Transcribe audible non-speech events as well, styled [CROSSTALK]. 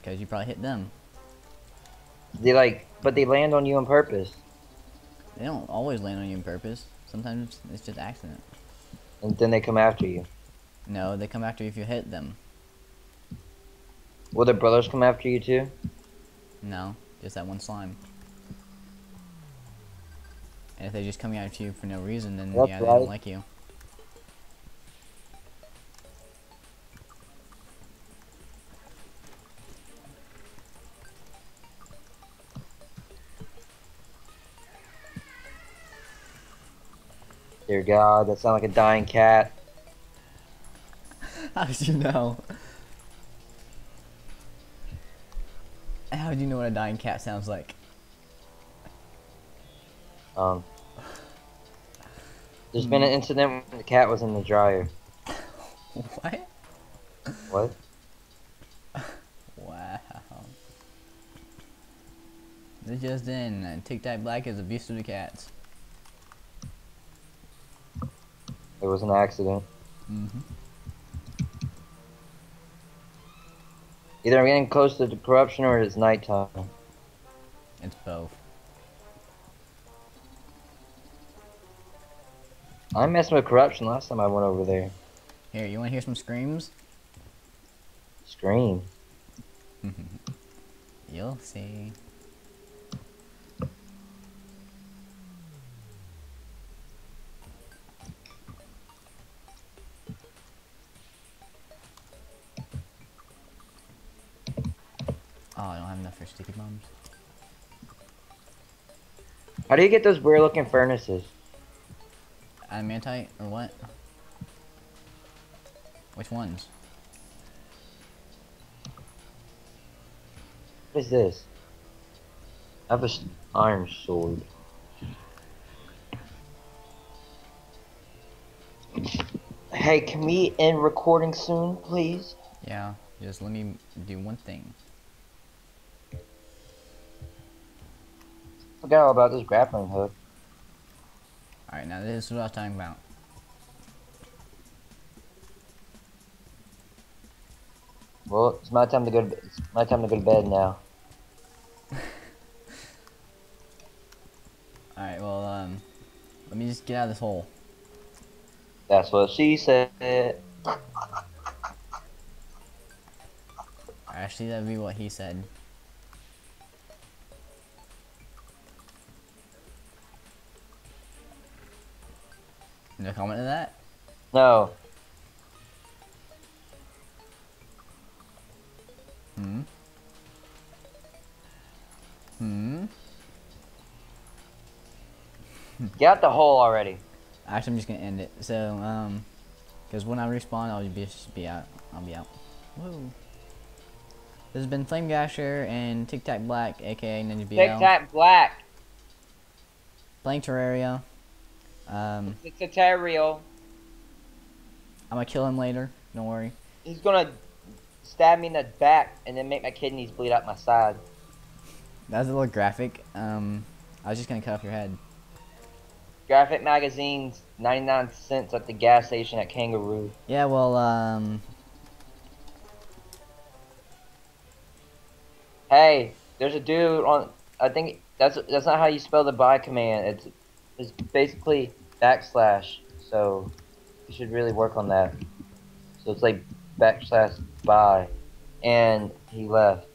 Because you probably hit them. They like, but they land on you on purpose, They don't always land on you on purpose. Sometimes it's just accident. and then they come after you. No, they come after you if you hit them. Will their brothers come after you too? No, just that one slime. And if they're just come after you for no reason, then That's yeah, they right. don't like you. Dear God, that sounds like a dying cat. [LAUGHS] How did you know? How do you know what a dying cat sounds like? Um, there's been an incident when the cat was in the dryer. [LAUGHS] What? What? Wow. This just in, Tic Tac Black is abusive to the cats. It was an accident. Mm-hmm. Either I'm getting close to the corruption or it's nighttime. It's both. I messed with corruption last time I went over there. Here, you want to hear some screams? Scream. [LAUGHS] You'll see. Oh, I don't have enough for sticky bombs. How do you get those weird looking furnaces? Uh, Adamantite or what? Which ones? What is this? I have a s- iron sword. Hey, can we end recording soon, please? Yeah, just let me do one thing. Forgot all about this grappling hook. Alright, now this is what I was talking about. Well, it's my time to go. To, it's my time to go to bed now. [LAUGHS] Alright, well, um, let me just get out of this hole. That's what she said. Actually, that'd be what he said. No comment to that? No, Hmm? Hmm? get out the hole already. Actually, I'm just gonna end it. So, um, because when I respawn, I'll be just be out. I'll be out. Woo. This has been Flame Gasher and Tic Tac Black, aka Ninja BL. Tic Tac Black. Playing Terraria. Um, It's a tutorial. I'm gonna kill him later. Don't worry. He's gonna stab me in the back and then make my kidneys bleed out my side. That was a little graphic. Um, I was just gonna cut off your head. Graphic magazines, 99 cents at the gas station at Kangaroo. Yeah, well, um, Hey, there's a dude on. I think that's that's not how you spell the buy command. It's it's basically backslash. So you should really work on that. So it's like backslash buy, and he left.